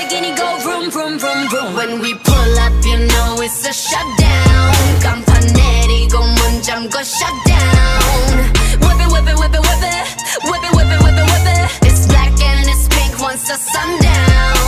Lamborghini go vroom, vroom, vroom, vroom. When we pull up, you know it's a shutdown. 간판내리 go go shutdown Whip it, whip it, whip it, whip it. Whip it, whip it, whip it, whip it. It's black and it's pink once the sun down.